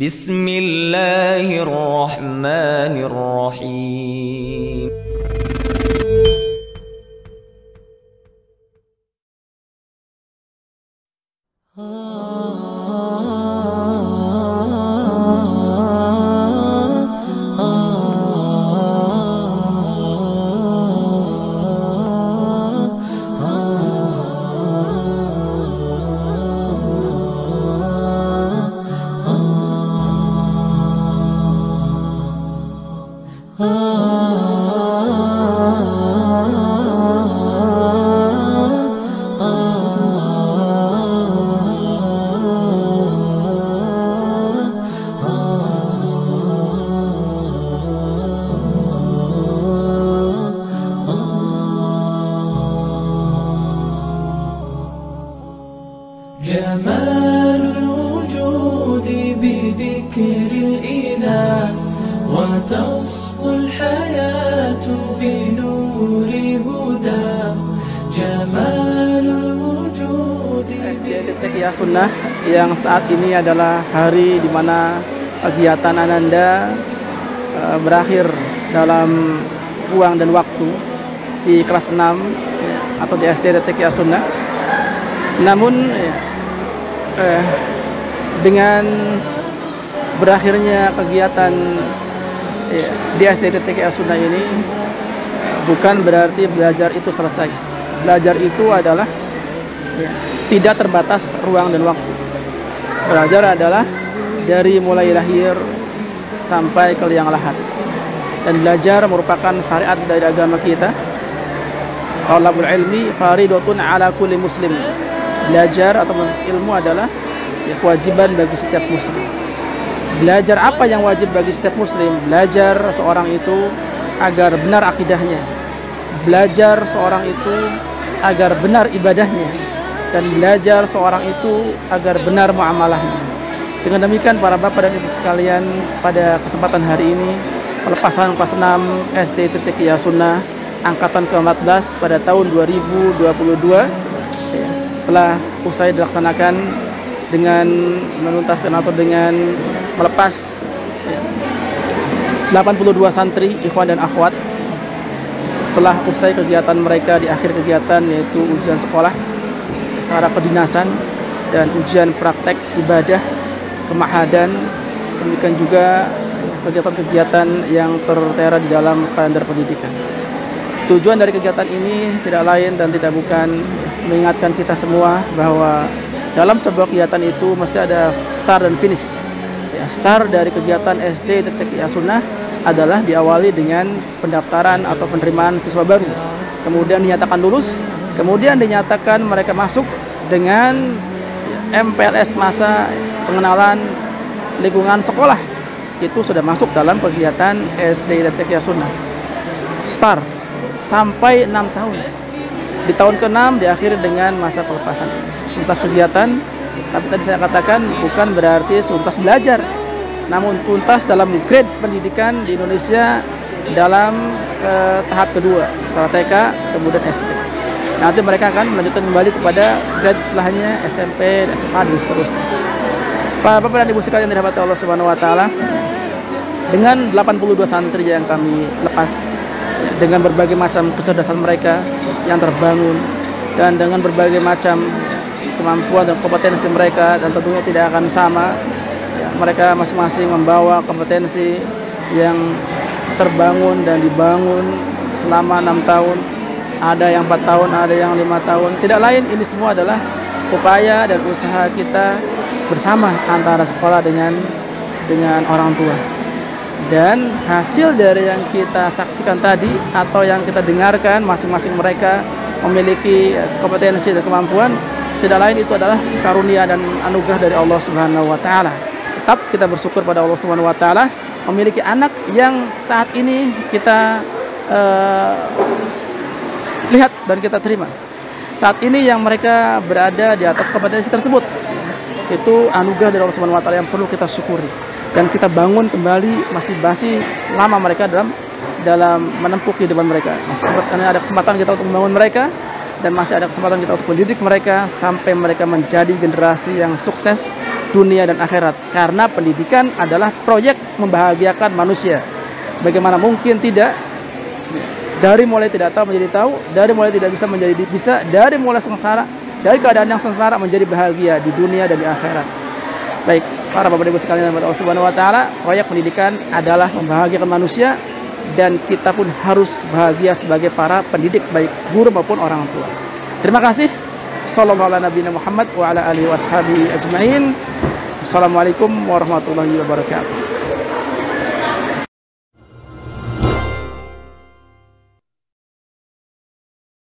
بسم الله الرحمن الرحيم. جمال وتصفو الحياة بنور هدى جمال الوجود SDTT Ya Sunnah yang saat ini adalah hari di mana kegiatan Ananda eh, berakhir dalam ruang dan waktu di kelas 6 ya, atau di SDTT Ya Sunnah. Namun ya, eh, dengan berakhirnya kegiatan ya, di SDTT Ya Sunnah ini bukan berarti belajar itu selesai. Belajar itu adalah ya, tidak terbatas ruang dan waktu. Belajar adalah dari mulai lahir sampai ke liang lahat. Dan belajar merupakan syariat dari agama kita. Talabul ilmi faridatun ala kulli muslim. Belajar atau ilmu adalah kewajiban bagi setiap muslim. Belajar apa yang wajib bagi setiap muslim? Belajar seorang itu agar benar akidahnya. Belajar seorang itu agar benar ibadahnya dan belajar seorang itu agar benar muamalahnya. Dengan demikian para bapak dan ibu sekalian pada kesempatan hari ini pelepasan kelas 6 SD Titik Ya Sunnah angkatan ke-14 pada tahun 2022 ya, telah usai dilaksanakan dengan menuntaskan atau dengan melepas ya, 82 santri ikhwan dan akhwat setelah usai kegiatan mereka di akhir kegiatan yaitu ujian sekolah secara kedinasan dan ujian praktek ibadah kemahadan demikian juga kegiatan-kegiatan yang tertera di dalam kalender pendidikan. Tujuan dari kegiatan ini tidak lain dan tidak bukan mengingatkan kita semua bahwa dalam sebuah kegiatan itu mesti ada start dan finish. Ya, start dari kegiatan SD Detek Sunnah adalah diawali dengan pendaftaran atau penerimaan siswa baru. Kemudian dinyatakan lulus, kemudian dinyatakan mereka masuk dengan MPLS masa pengenalan lingkungan sekolah. Itu sudah masuk dalam kegiatan SD Detek Sunnah. Start sampai 6 tahun. Di tahun ke-6 diakhiri dengan masa pelepasan. Tuntas kegiatan, tapi tadi saya katakan bukan berarti tuntas belajar, namun tuntas dalam grade pendidikan di Indonesia dalam eh, tahap kedua, setelah TK kemudian SD. Nanti mereka akan melanjutkan kembali kepada grade setelahnya SMP, SMA dan seterusnya. Para Bapak dan Ibu sekalian dirahmati Allah Subhanahu wa taala, dengan 82 santri yang kami lepas dengan berbagai macam kecerdasan mereka yang terbangun. Dan dengan berbagai macam kemampuan dan kompetensi mereka dan tentunya tidak akan sama ya, mereka masing-masing membawa kompetensi yang terbangun dan dibangun selama enam tahun. Ada yang empat tahun ada yang lima tahun. Tidak lain ini semua adalah upaya dan usaha kita bersama antara sekolah dengan dengan orang tua dan hasil dari yang kita saksikan tadi atau yang kita dengarkan masing-masing mereka memiliki kompetensi dan kemampuan tidak lain itu adalah karunia dan anugerah dari Allah Subhanahu wa taala. Tetap kita bersyukur pada Allah Subhanahu wa taala memiliki anak yang saat ini kita uh, lihat dan kita terima. Saat ini yang mereka berada di atas kompetensi tersebut itu anugerah dari Allah Subhanahu wa taala yang perlu kita syukuri dan kita bangun kembali masih masih lama mereka dalam dalam menempuh kehidupan mereka. Masih ada kesempatan kita untuk membangun mereka dan masih ada kesempatan kita untuk mendidik mereka sampai mereka menjadi generasi yang sukses dunia dan akhirat. Karena pendidikan adalah proyek membahagiakan manusia. Bagaimana mungkin tidak? Dari mulai tidak tahu menjadi tahu dari mulai tidak bisa menjadi bisa dari mulai sengsara dari keadaan yang sengsara menjadi bahagia di dunia dan di akhirat. Baik para bapak ibu sekalian Allah Subhanahu wa taala proyek pendidikan adalah membahagiakan manusia dan kita pun harus bahagia sebagai para pendidik baik guru maupun orang tua. Terima kasih. Sallallahu. Assalamualaikum warahmatullahi wabarakatuh.